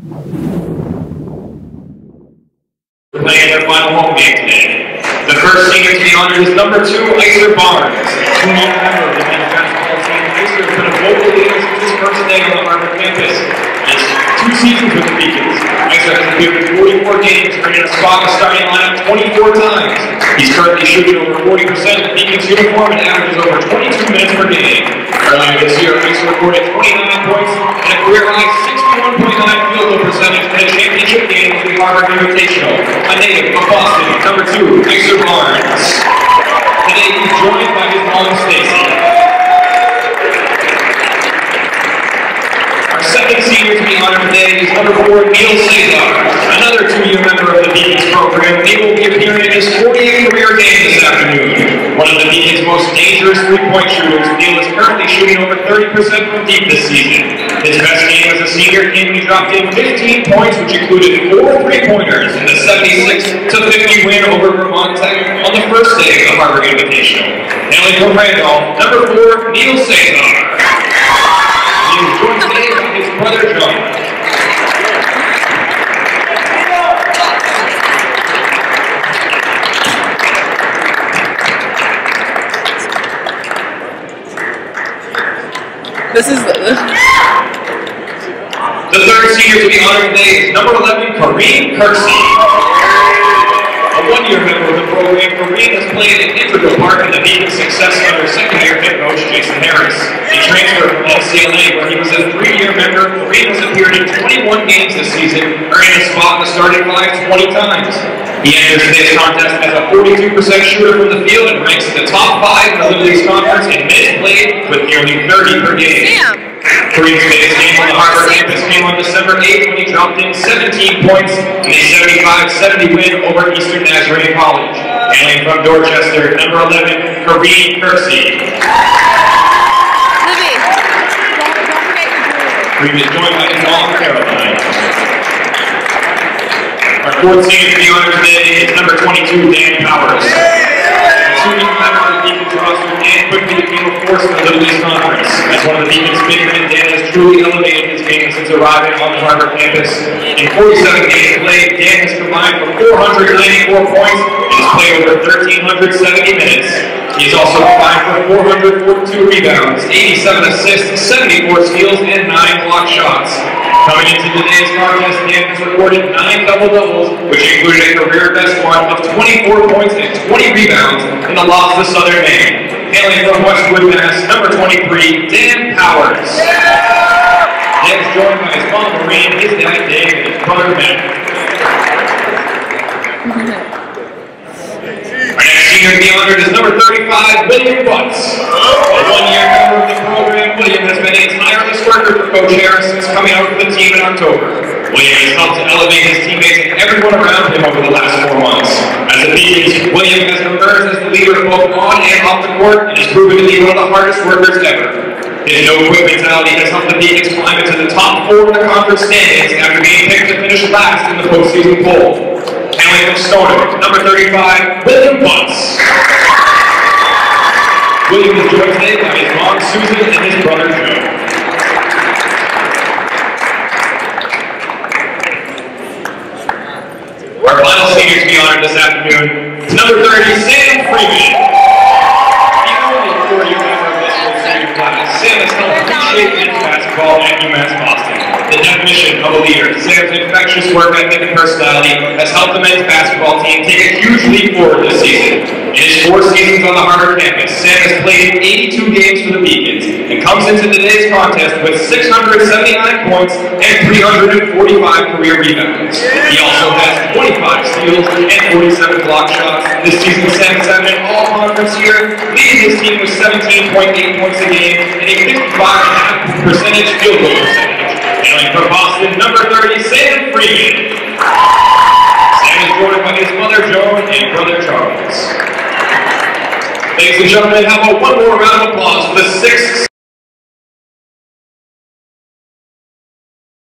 We're playing their final home game today. The first senior to be honored is number two, Iser Barnes. Two-year member of the basketball team. Iser has been a vocal leader since his first day on the Harbor campus. It's two seasons with the Beacons. Iser has appeared in 44 games, earning a spot in the starting lineup 24 times. He's currently shooting over 40% of the Beacons uniform and averages over 22 minutes per game. Earlier this year, Iser recorded 29 points and a career-high 61.9 Harbor Invitational. A native of Boston, number two, Iser Barnes. Today he's joined by his mom, Stacy. Our second senior to be honored today is number four, Neil Cesar, another two-year member of the Beacons program. Neil will be appearing in his 40th career game this afternoon. One of the Beacons' most dangerous three-point shooters, Neil is currently shooting over 30% from deep this season. His best game as a senior came when he dropped in 15 points, which included four three-pointers in the 76-50 win over Vermont Tech on the first day of Harbor Invitational. Hailing from Randolph, number four, Neil Cesar. He is joined today by his brother John. This is The third senior to be honored today is number 11, Careem Kirksey. A one-year member of the program, Careem has played an integral part in the Beacons' success under second-year head coach Jason Harris. He transferred from UCLA, where he was a three-year member. Careem has appeared in 21 games this season, earning a spot in the starting five 20 times. He enters today's contest as a 42% shooter from the field and ranks in the top five in the Little East Conference in minutes played with nearly 30 per game. Sam. Careem's biggest game on the Harbor campus came on December 8th when he dropped in 17 points in a 75-70 win over Eastern Nazarene College. Hailing from Dorchester, number 11, Careem Kirksey. Jewelry. Careem is joined by his mom, Caroline. Our fourth senior to be honored today is number 22, Dan Powers. A two-year member of the Beacons roster, Dan quickly became a force in the Little East Conference. As one of the Beacons' big men, Dan has truly elevated his game since arriving on the Harbor campus. In 47 games played, Dan has combined for 494 points and has played over 1,370 minutes. He's also combined for 442 rebounds, 87 assists, 74 steals, and 9 block shots. Coming into today's contest, Dan has recorded 9 double-doubles, which included a career best one of 24 points and 20 rebounds in the loss to Southern Maine. Hailing from Westwood, Mass, number 23, Dan Powers. Dan's joined by his mom, Maureen, his dad, Dave, and his brother, Matt. 25 William Butts. A one-year member of the program, William has been a tireless worker for Coach Harris since coming out with the team in October. William has helped to elevate his teammates and everyone around him over the last four months. As a Beatles, William has emerged as the leader both on and off the court and has proven to be one of the hardest workers ever. His no-quit mentality has helped the Beacons climb into the top four in the conference standings after being picked to finish last in the postseason poll. Alien Stoner, number 35, William Butts. William is today by his mom, Susan, and his brother, Joe. Our final senior to be honored this afternoon is number 30, Sam Freeman. A leader, Sam's infectious work ethic and personality has helped the men's basketball team take a huge leap forward this season. In his four seasons on the Harbor campus, Sam has played 82 games for the Beacons and comes into today's contest with 679 points and 345 career rebounds. He also has 25 steals and 47 block shots. This season, Sam has had an all-conference year, leading his team with 17.8 points a game and a 55.5 percentage field goal percentage. Hailing from Boston, number 30, Sam Freeman. Sam is joined by his mother, Joan, and brother, Charles. Ladies and gentlemen, how about one more round of applause for the sixth